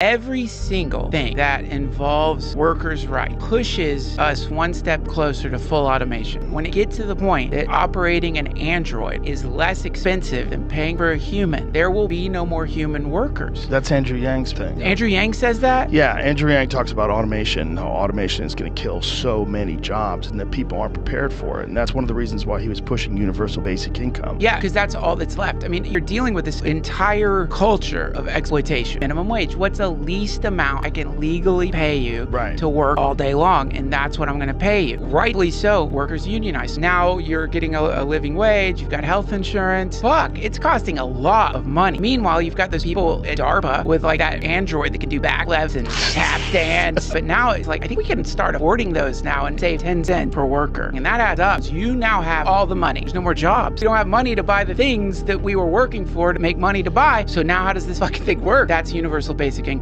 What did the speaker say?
Every single thing that involves workers' rights pushes us one step closer to full automation. When it gets to the point that operating an android is less expensive than paying for a human, there will be no more human workers. That's Andrew Yang's thing. Andrew Yang says that? Yeah, Andrew Yang talks about automation, how automation is going to kill so many jobs and that people aren't prepared for it. And that's one of the reasons why he was pushing universal basic income. Yeah, because that's all that's left. I mean, you're dealing with this entire culture of exploitation. Minimum wage, what's the least amount I can legally pay you Right. to work all day long? And that's what I'm going to pay you. Rightly so, workers unionize. Now you're getting a, a living wage, you've got health insurance. Fuck, it's costing a lot of money. Meanwhile, you've got those people at DARPA with like that android that can do back lefts and tap dance. But now it's like, I think we can start affording those now and save 10 cents per worker. And that adds up. You now have all the money. There's no more jobs. You don't have money to buy the things that we were working for to make money to buy. So now how does this fucking thing work? That's universal basic income.